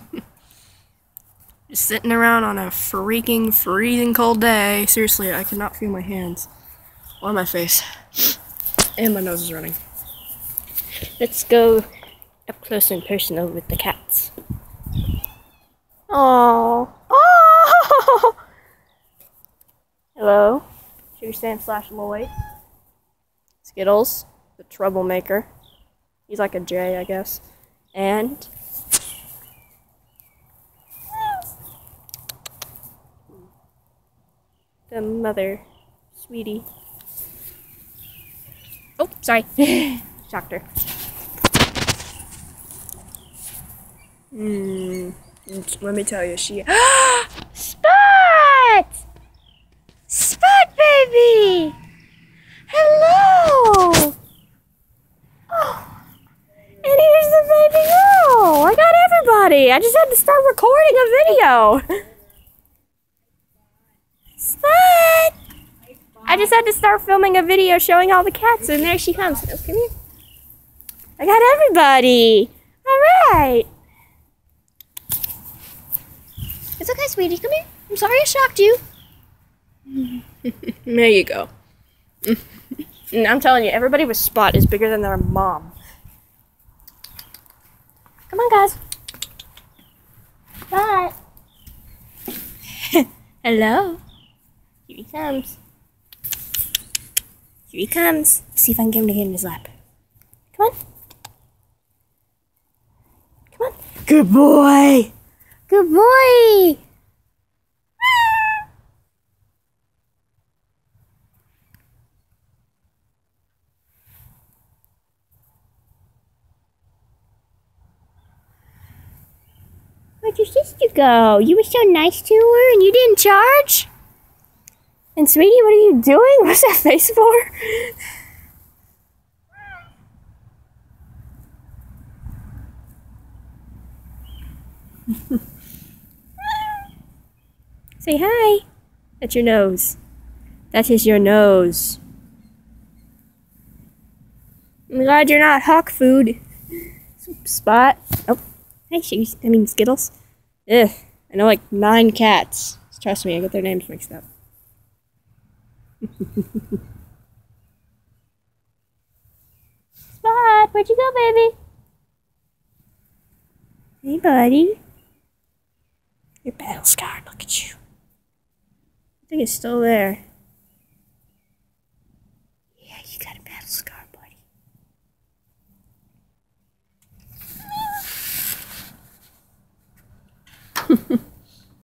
Just sitting around on a freaking freezing cold day. Seriously, I cannot feel my hands or my face. And my nose is running. Let's go up close and personal with the cats. Oh, oh! Hello, Sugar Sam slash Lloyd. Skittles, the troublemaker. He's like a J, I guess. And the mother, sweetie. Oh, sorry. Shocked her. Hmm. Let me tell you, she. Spot! Spot, baby! Hello! Oh, and here's the baby girl! I got everybody! I just had to start recording a video! Spot! I just had to start filming a video showing all the cats, and there she comes. Oh, come here. I got everybody! Alright! It's okay, sweetie. Come here. I'm sorry I shocked you. There you go. And I'm telling you, everybody with Spot is bigger than their mom. Come on, guys. Spot. Hello. Here he comes. Here he comes. See if I can get him to get in his lap. Come on. Come on. Good boy. Good boy. Where'd your sister go? You were so nice to her and you didn't charge? And sweetie, what are you doing? What's that face for? Say hi. That's your nose. That is your nose. I'm glad you're not hawk food. Spot. Oh, hey, Shiggy. I mean, Skittles. Ugh. I know like nine cats. Trust me, I get their names mixed up. Spot, where'd you go, baby? Hey, buddy. You're battle scarred. Look at you. I think it's still there.